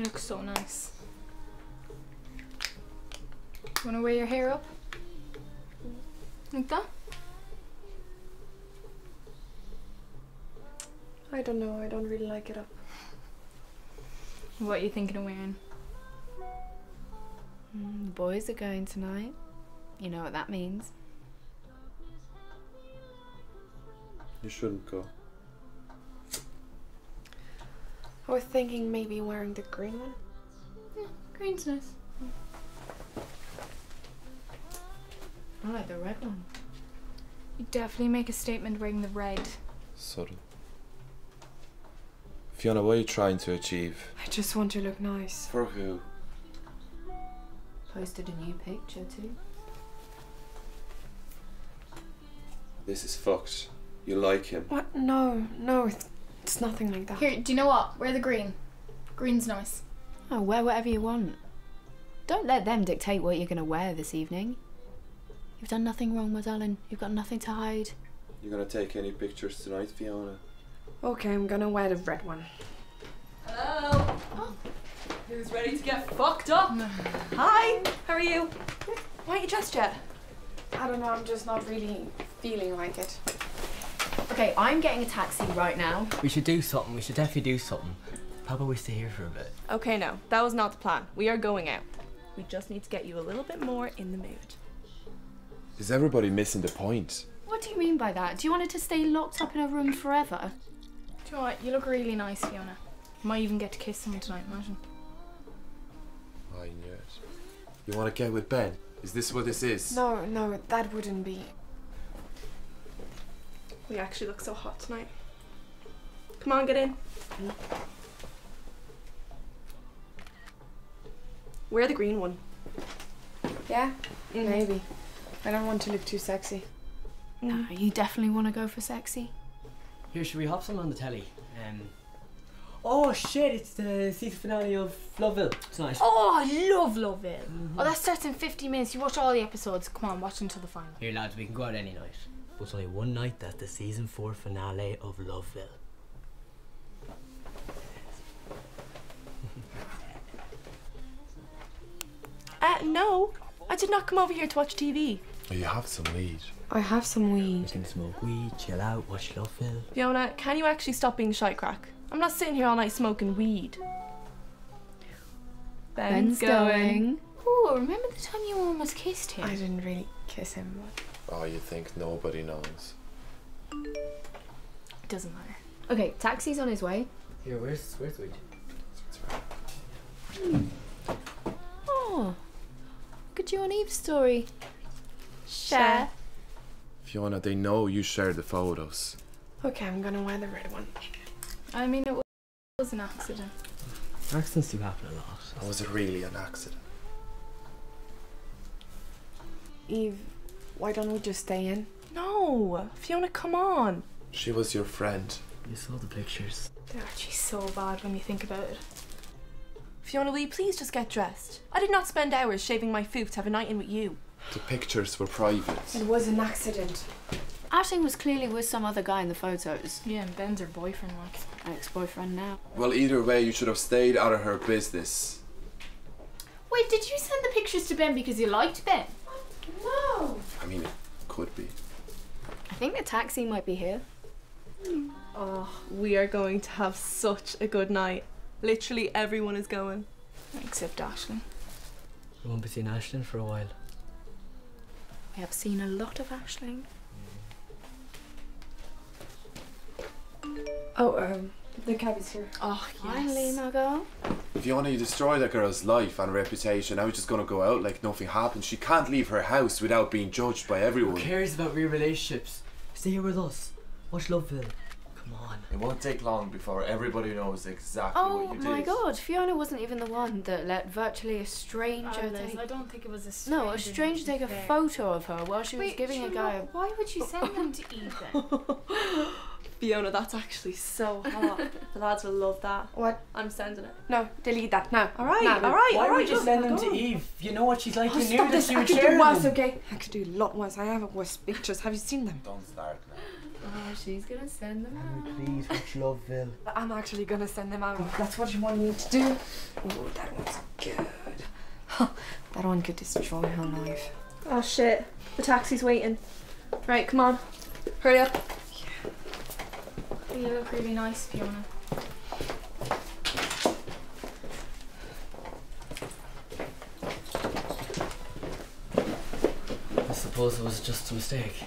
You look so nice. Wanna wear your hair up? Like that? I don't know, I don't really like it up. What are you thinking of wearing? Mm, the boys are going tonight. You know what that means. You shouldn't go. I was thinking maybe wearing the green one. Green's nice. I like the red one. You definitely make a statement wearing the red. Subtle. Fiona, what are you trying to achieve? I just want to look nice. For who? Posted a new picture too. This is fucked. You like him. What? No, no, it's, it's nothing like that. Here, do you know what? Wear the green. Green's nice. Oh, wear whatever you want. Don't let them dictate what you're going to wear this evening. You've done nothing wrong, my darling. You've got nothing to hide. You're gonna take any pictures tonight, Fiona? Okay, I'm gonna wear the red one. Hello. Oh. Who's ready to get fucked up? Hi. How are you? Why aren't you dressed yet? I don't know, I'm just not really feeling like it. Okay, I'm getting a taxi right now. We should do something. We should definitely do something. How about we stay here for a bit? Okay, no, that was not the plan. We are going out. We just need to get you a little bit more in the mood. Is everybody missing the point? What do you mean by that? Do you want her to stay locked up in a room forever? Do you know what? You look really nice, Fiona. Might even get to kiss someone tonight, imagine. I knew it. You wanna get with Ben? Is this what this is? No, no, that wouldn't be. We actually look so hot tonight. Come on, get in. Wear the green one. Yeah? Maybe. I don't want to look too sexy. No, you definitely want to go for sexy. Here, should we hop some on the telly? Um. Oh shit! It's the season finale of Loveville tonight. Oh, I love Loveville. Oh, that starts in 50 minutes. You watch all the episodes. Come on, watch until the final. Here, lads, we can go out any night. But it's only one night that's the season four finale of Loveville. Uh, no. I did not come over here to watch TV. Oh, you have some weed. I have some We weed. can smoke weed, chill out, watch Loveville. Fiona, can you actually stop being shy crack? I'm not sitting here all night smoking weed. Ben's going. Oh, remember the time you almost kissed him? I didn't really kiss him. But... Oh, you think nobody knows? It doesn't matter. Okay, taxi's on his way. Here, where's where's weed? Oh, look at you on Eve's story. Share. Fiona, they know you shared the photos. Okay, I'm gonna wear the red one. I mean, it was an accident. Accidents do happen a lot. Or was it really an accident? Eve, why don't we just stay in? No. Fiona, come on. She was your friend. You saw the pictures. They're actually so bad when you think about it. Fiona, will you please just get dressed? I did not spend hours shaving my foot to have a night in with you. The pictures were private. It was an accident. Ashling was clearly with some other guy in the photos. Yeah, and Ben's her boyfriend, like. Ex-boyfriend now. Well, either way, you should have stayed out of her business. Wait, did you send the pictures to Ben because you liked Ben? No! I mean, it could be. I think the taxi might be here. Oh, we are going to have such a good night. Literally everyone is going. Except Ashley. We won't be seeing Ashton for a while. We have seen a lot of Ashling. Oh, um, the cab is here. Oh, Finally, Margot. If you want to destroy that girl's life and reputation. I you're just gonna go out like nothing happened. She can't leave her house without being judged by everyone. Who cares about real relationships? Stay here with us. Watch Loveville. Come on. It won't take long before everybody knows exactly Oh what you did. Oh my god, Fiona wasn't even the one that let virtually a stranger Liz, take... I don't think it was a stranger. No, a stranger take a fair. photo of her while she was giving a guy a... Why would you send them to Ethan? Fiona, that's actually so hot. the lads will love that. What? I'm sending it. No, delete that now. Alright, Now. alright, Why alright. would you look, send them go to. Eve? You know what she's like. Oh, you knew stop that this. she I would could share do worse, them. okay? I could do a lot worse. I have worse pictures. Have you seen them? Don't start now. Oh, she's gonna send them out. Please, watch Loveville. I'm actually gonna send them out. That's what you want me to do. Oh, that one's good. that one could destroy her life. Oh shit. The taxi's waiting. Right, come on. Hurry up. You look really nice, Fiona. I suppose it was just a mistake.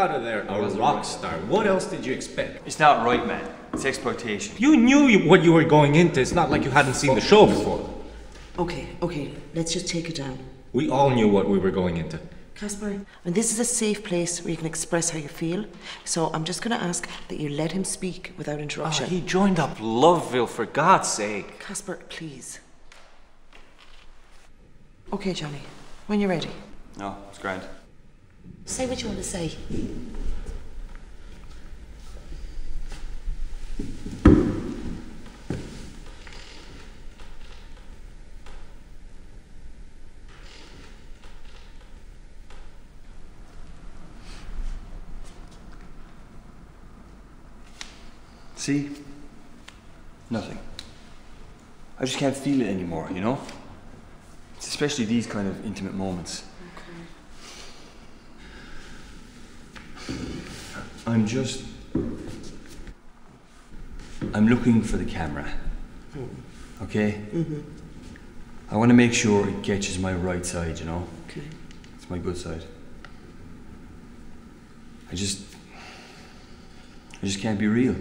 Out of there a rock star. What else did you expect? It's not right, man. It's exploitation. You knew you- what you were going into. It's not like you hadn't seen the show before. Okay, okay, let's just take it down. We all knew what we were going into. Casper, and this is a safe place where you can express how you feel. So I'm just going to ask that you let him speak without interruption. Ah, he joined up Loveville for God's sake. Casper, please. Okay, Johnny, when you're ready. No, it's grand. Say what you want to say. See? Nothing. I just can't feel it anymore, you know? It's especially these kind of intimate moments. I'm just. I'm looking for the camera. Okay? Mm-hmm. I want to make sure it catches my right side, you know? Okay. It's my good side. I just. I just can't be real.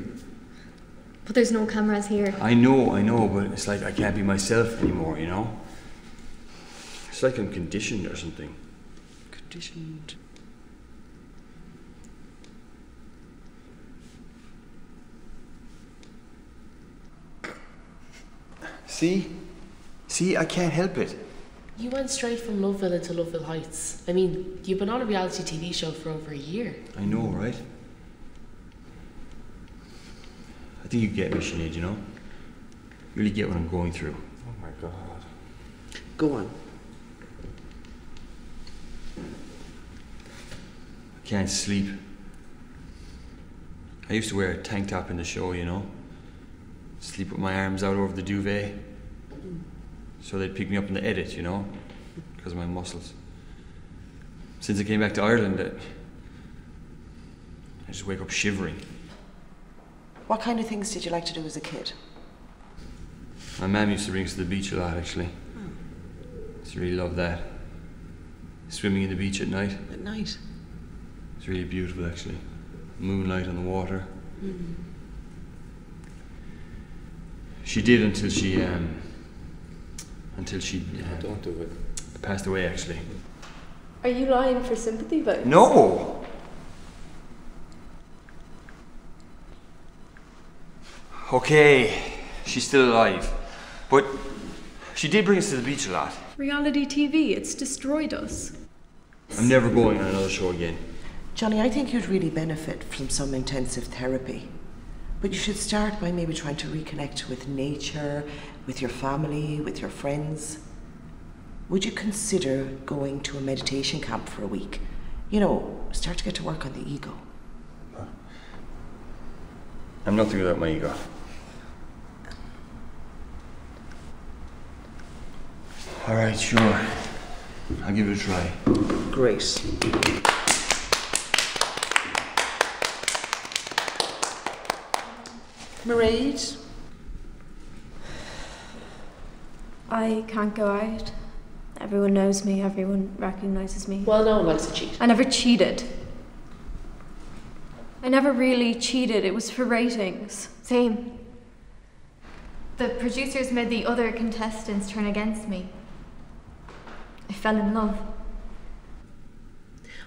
But there's no cameras here. I know, I know, but it's like I can't be myself anymore, you know? It's like I'm conditioned or something. Conditioned. See? See, I can't help it. You went straight from Loveville into Loveville Heights. I mean, you've been on a reality TV show for over a year. I know, right? I think you get me, Sinead, you know? You really get what I'm going through. Oh my god. Go on. I can't sleep. I used to wear a tank top in the show, you know? Sleep with my arms out over the duvet. So they'd pick me up in the edit, you know? Because of my muscles. Since I came back to Ireland, I, I just wake up shivering. What kind of things did you like to do as a kid? My mum used to bring us to the beach a lot, actually. Used to really love that. Swimming in the beach at night. At night? It's really beautiful, actually. Moonlight on the water. She did until she, um, until she uh, Don't do it. passed away, actually. Are you lying for sympathy votes? No! Okay, she's still alive. But she did bring us to the beach a lot. Reality TV, it's destroyed us. I'm never going on another show again. Johnny, I think you'd really benefit from some intensive therapy. But you should start by maybe trying to reconnect with nature, with your family, with your friends. Would you consider going to a meditation camp for a week? You know, start to get to work on the ego. I'm nothing without my ego. Alright, sure. I'll give it a try. Great. Mairead, I can't go out. Everyone knows me, everyone recognises me. Well, no one likes to cheat. I never cheated. I never really cheated, it was for ratings. Same. The producers made the other contestants turn against me. I fell in love.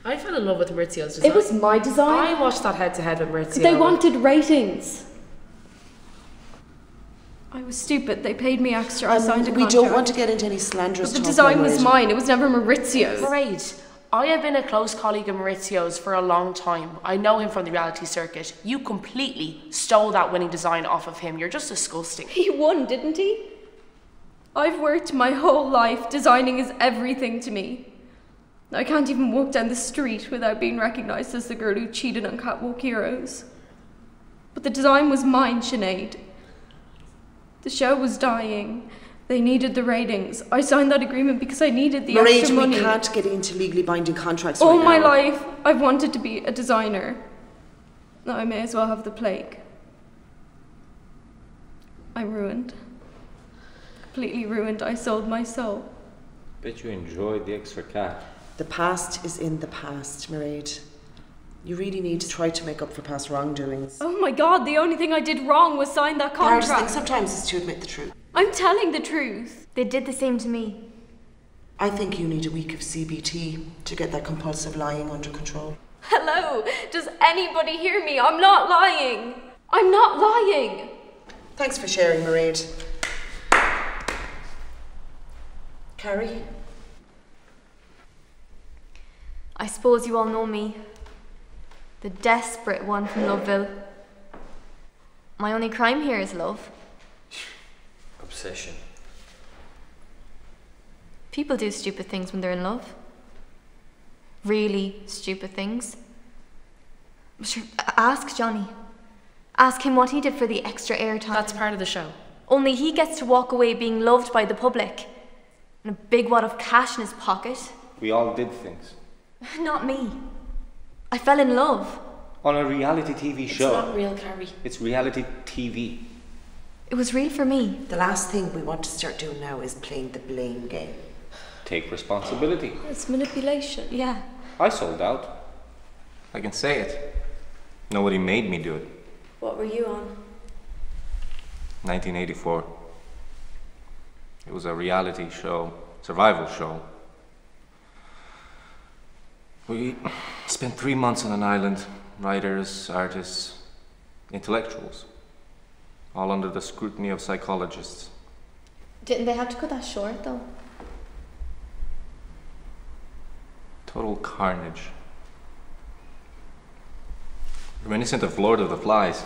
I fell in love with Maurizio's design. It was my design. I watched that head to head with Maurizio. They wanted ratings. Was stupid. They paid me extra. I signed a Um, we contract. don't want to get into any slanderous But the design was mine. It was never Maurizio's. Great. I have been a close colleague of Maurizio's for a long time. I know him from the reality circuit. You completely stole that winning design off of him. You're just disgusting. He won, didn't he? I've worked my whole life. Designing is everything to me. I can't even walk down the street without being recognised as the girl who cheated on Catwalk Heroes. But the design was mine, Sinead. The show was dying. They needed the ratings. I signed that agreement because I needed the Mairead, extra money. we can't get into legally binding contracts All right my now. life, I've wanted to be a designer. Now I may as well have the plague. I'm ruined. Completely ruined. I sold my soul. Bet you enjoyed the extra cash. The past is in the past, Mairead. You really need to try to make up for past wrongdoings. Oh my god, the only thing I did wrong was sign that The hardest thing contract. sometimes is to admit the truth. I'm telling the truth. They did the same to me. I think you need a week of CBT to get that compulsive lying under control. Hello, does anybody hear me? I'm not lying. I'm not lying. Thanks for sharing, Mairead. Carrie? I suppose you all know me. The desperate one from Loveville. My only crime here is love. Obsession. People do stupid things when they're in love. Really stupid things. Sure, ask Johnny. Ask him what he did for the extra airtime. That's part of the show. Only he gets to walk away being loved by the public. And a big wad of cash in his pocket. We all did things. Not me. I fell in love. On a reality TV show. It's not real, Carrie. It's reality TV. It was real for me. The last thing we want to start doing now is playing the blame game. Take responsibility. It's manipulation. Yeah. I sold out. I can say it. Nobody made me do it. What were you on? 1984. It was a reality show, survival show. We spent three months on an island, writers, artists, intellectuals, all under the scrutiny of psychologists. Didn't they have to cut that short though? Total carnage. Reminiscent of Lord of the Flies.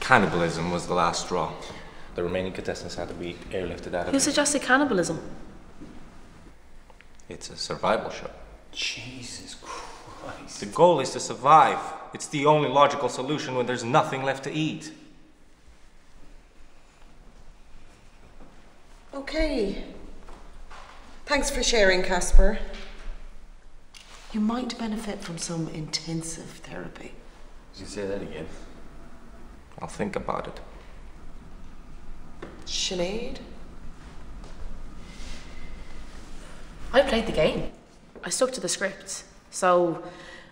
Cannibalism was the last straw. The remaining contestants had to be airlifted out of Who suggested cannibalism? It's a survival show. Jesus Christ. The goal is to survive. It's the only logical solution when there's nothing left to eat. Okay. Thanks for sharing, Casper. You might benefit from some intensive therapy. Did You say that again. I'll think about it. Sinead? I played the game. I stuck to the script. So,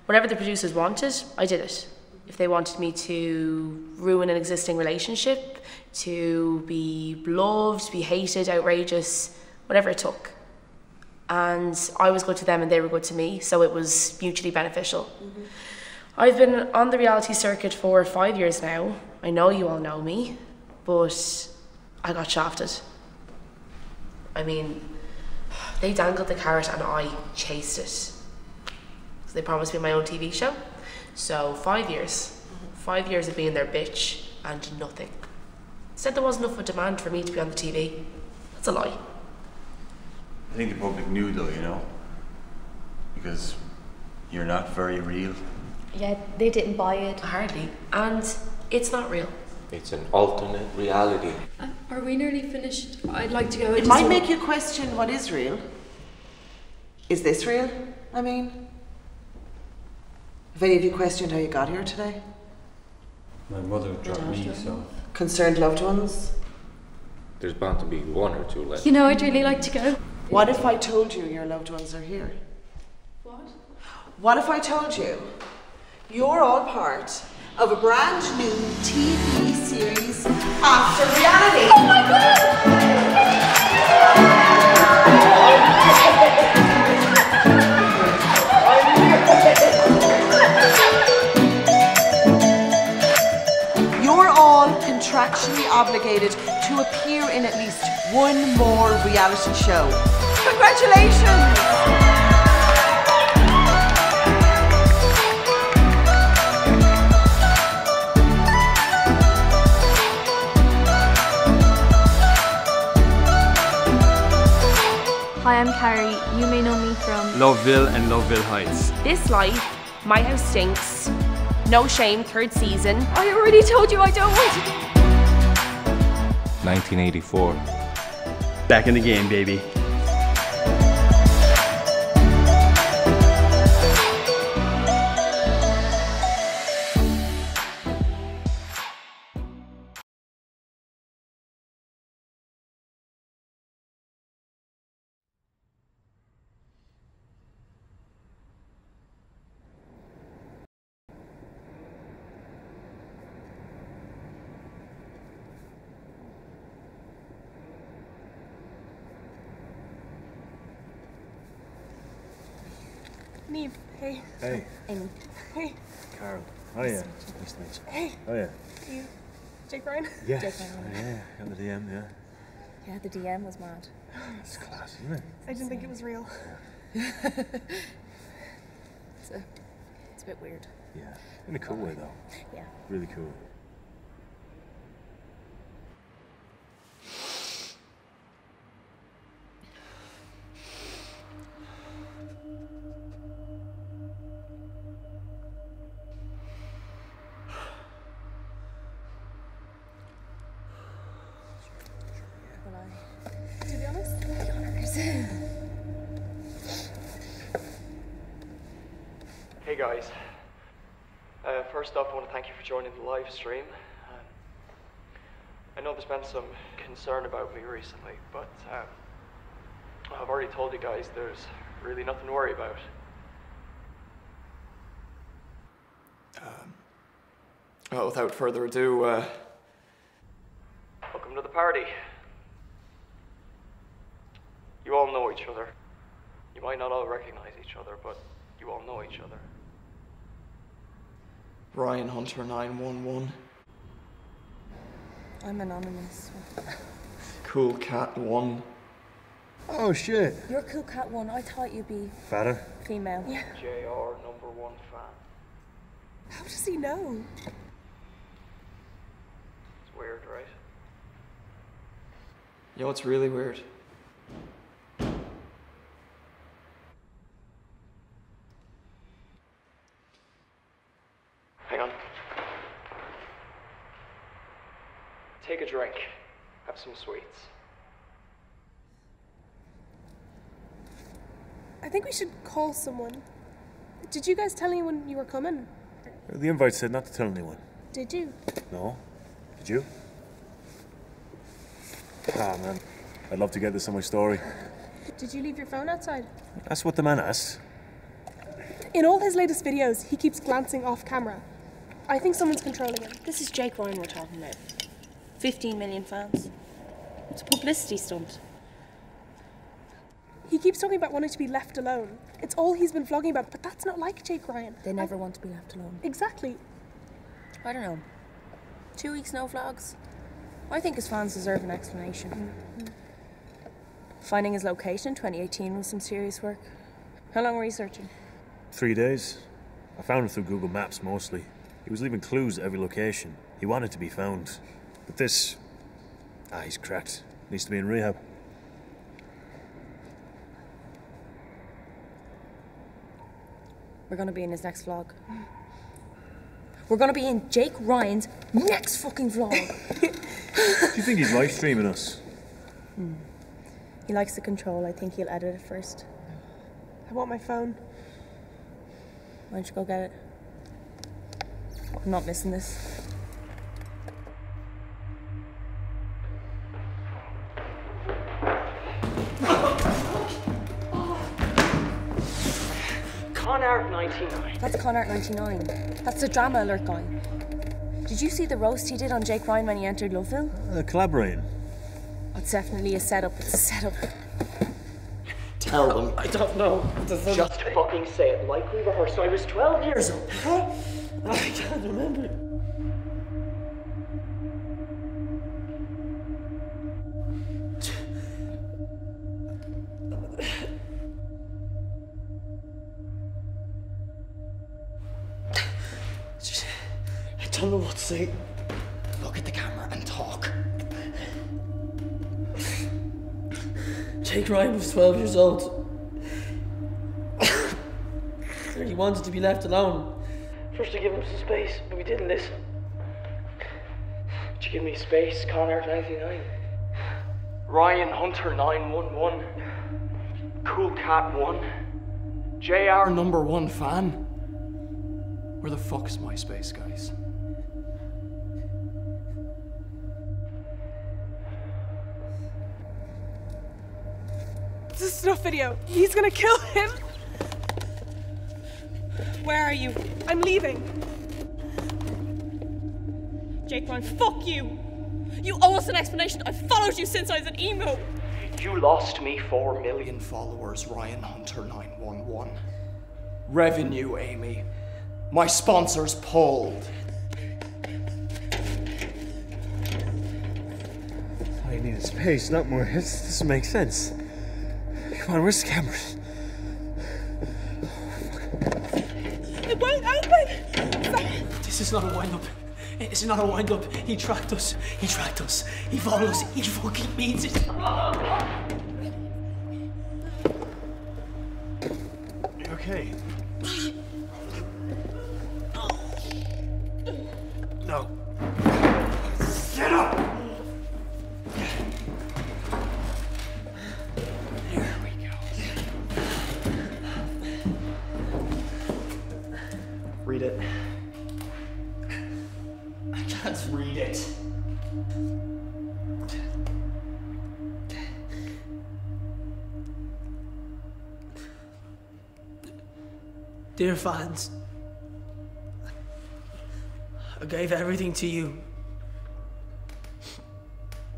whatever the producers wanted, I did it. If they wanted me to ruin an existing relationship, to be loved, be hated, outrageous, whatever it took. And I was good to them and they were good to me, so it was mutually beneficial. Mm-hmm. I've been on the reality circuit for five years now. I know you all know me, but I got shafted. I mean, they dangled the carrot and I chased it. So they promised me my own TV show. So five years. Five years of being their bitch and nothing. Said there wasn't enough of a demand for me to be on the TV. That's a lie. I think the public knew though, you know? Because you're not very real. Yeah, they didn't buy it. Hardly. And it's not real. It's an alternate reality. Um, are we nearly finished? I'd like to go. It might make you question what is real. Is this real? I mean, have any of you questioned how you got here today? My mother dropped me, so. Concerned loved ones? There's bound to be one or two left. You know, I'd really like to go. What if I told you your loved ones are here? What? What if I told you you're all part of a brand new TV series after reality. Oh my God! You're all contractually obligated to appear in at least one more reality show. Congratulations! Hi, I'm Carrie. You may know me from. Loveville and Loveville Heights. This life, my house stinks. No shame, third season. I already told you I don't want to. 1984. Back in the game, baby. Jake Ryan? Yes. Jake Ryan. Yeah. Got the DM. Yeah. Yeah, the DM was mad. It's class, isn't it? I didn't think it was real. it's, a, it's a bit weird. Yeah. In a cool way though. Yeah. Really cool. Stream. Um, I know there's been some concern about me recently, but um, I've already told you guys there's really nothing to worry about. Um, well, without further ado, uh, welcome to the party. You all know each other. You might not all recognize each other, but you all know each other. Ryan Hunter 911. I'm anonymous. Cool Cat 1. Oh shit. You're cool cat one. I thought you'd be Fatter. female. Yeah. JR number one fan. how does he know? It's weird, right? You know what's really weird? Hang on. Take a drink. Have some sweets. I think we should call someone. Did you guys tell anyone you were coming? The invite said not to tell anyone. Did you? No. Did you? Ah man. I'd love to get this on my story. Did you leave your phone outside? That's what the man asked. In all his latest videos, he keeps glancing off camera. I think someone's controlling him. This is Jake Ryan we're talking about. 15 million fans. It's a publicity stunt. He keeps talking about wanting to be left alone. It's all he's been vlogging about, but that's not like Jake Ryan. They never want to be left alone. Exactly. I don't know. Two weeks no vlogs. I think his fans deserve an explanation. Mm-hmm. Finding his location in 2018 was some serious work. How long were you searching? Three days. I found him through Google Maps mostly. He was leaving clues at every location. He wanted to be found. But this. Ah, he's cracked. Needs to be in rehab. We're gonna be in his next vlog. We're gonna be in Jake Ryan's next fucking vlog. Do you think he's live streaming us? Hmm. He likes the control. I think he'll edit it first. I want my phone. Why don't you go get it? I'm not missing this. Con Art 99. That's Conart99. That's the drama alert guy. Did you see the roast he did on Jake Ryan when he entered Loveville? Uh, collaborating. It's definitely a setup. It's a setup. Tell them. I don't know. Just fucking say it like we rehearsed. I was 12 years old. Huh? I can't remember. Don't know what to say. Look at the camera and talk. Jake Ryan was 12 years old. he wanted to be left alone. First, I gave him some space, but we didn't listen. Did you give me space, Connor 99? Ryan Hunter 911. Cool Cat 1. JR number one fan. Where the fuck is MySpace, guys? Snuff video. He's gonna kill him. Where are you? I'm leaving. Jake Ryan, fuck you! You owe us an explanation. I've followed you since I was an emo. You lost me 4 million followers, Ryan Hunter 911. Revenue, Amy. My sponsors pulled. I needed space, not more. hits. This doesn't make sense. Come on, where's the camera? It won't open! This is not a wind up. It's not a wind up. He tracked us. He tracked us. He followed us. He fucking means it. You okay? Fans, I gave everything to you.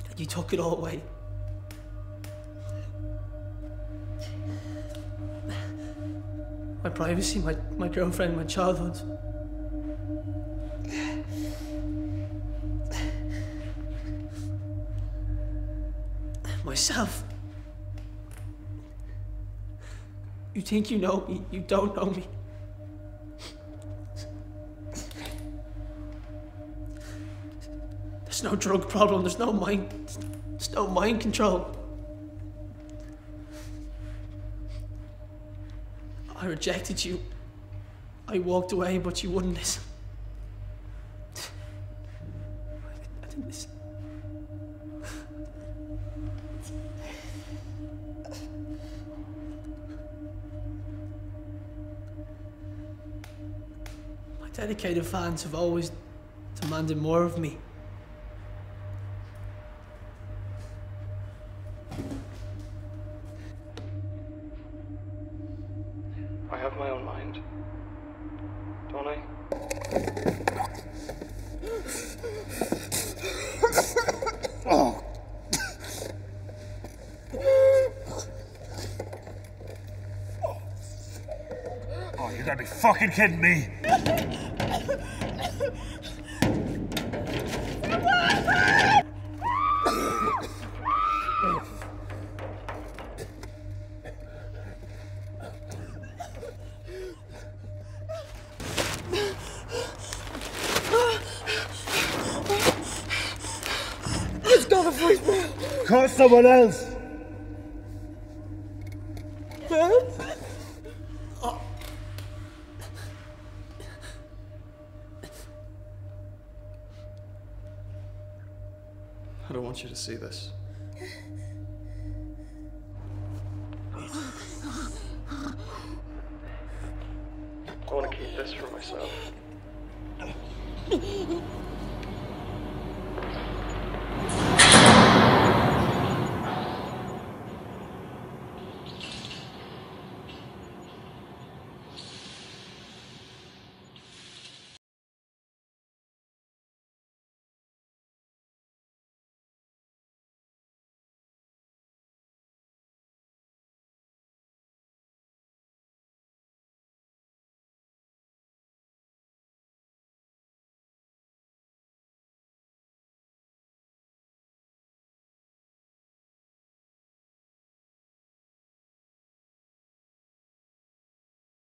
And you took it all away. My privacy, my, my girlfriend, my childhood. Myself. You think you know me, you don't know me. There's no drug problem, there's no mind there's no mind control. I rejected you. I walked away, but you wouldn't listen. I didn't listen. My dedicated fans have always demanded more of me. Fucking kidding me. Let's go to voicemail. Call someone else. You to see this.